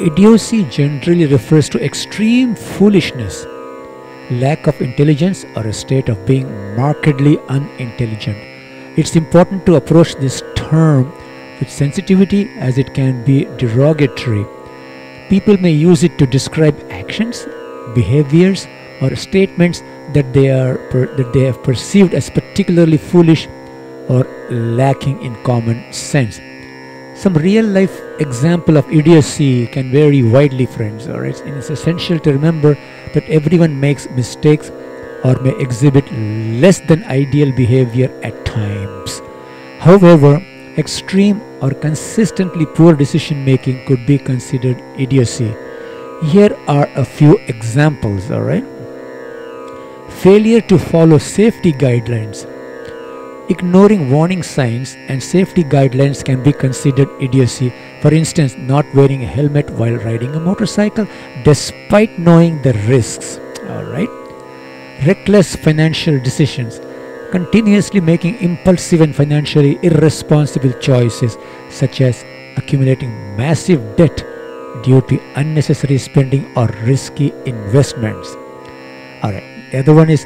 idiocy generally refers to extreme foolishness, lack of intelligence, or a state of being markedly unintelligent. It's important to approach this term with sensitivity as it can be derogatory. People may use it to describe actions, behaviors, or statements that they are that they have perceived as particularly foolish or lacking in common sense. Some real life example of idiocy can vary widely, friends. Alright, and it's essential to remember that everyone makes mistakes or may exhibit less than ideal behavior at times. However, extreme or consistently poor decision making could be considered idiocy. Here are a few examples, alright? Failure to follow safety guidelines. Ignoring warning signs and safety guidelines can be considered idiocy. For instance, not wearing a helmet while riding a motorcycle despite knowing the risks. Alright? Reckless financial decisions. Continuously making impulsive and financially irresponsible choices, such as accumulating massive debt due to unnecessary spending or risky investments. Alright, the other one is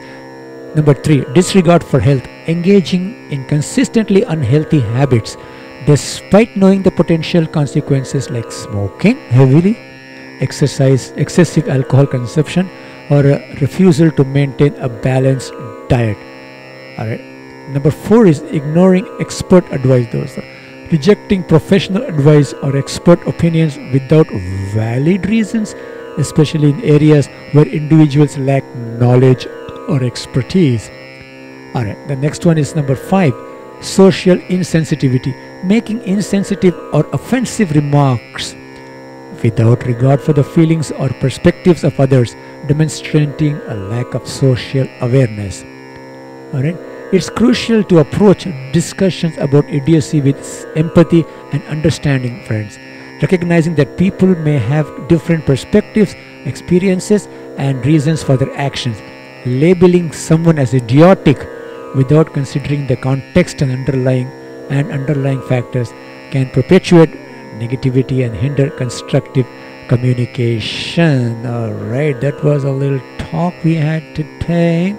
number three disregard for health, engaging in consistently unhealthy habits despite knowing the potential consequences like smoking heavily, exercise, excessive alcohol consumption, or a refusal to maintain a balanced diet. Alright. Number four is ignoring expert advice. Those rejecting professional advice or expert opinions without valid reasons, especially in areas where individuals lack knowledge or expertise. Alright, the next one is number five social insensitivity, making insensitive or offensive remarks without regard for the feelings or perspectives of others, demonstrating a lack of social awareness. Alright, it's crucial to approach discussions about idiocy with empathy and understanding, friends, recognizing that people may have different perspectives, experiences, and reasons for their actions. Labeling someone as idiotic without considering the context and underlying and underlying factors can perpetuate negativity and hinder constructive communication. All right, that was a little talk we had today.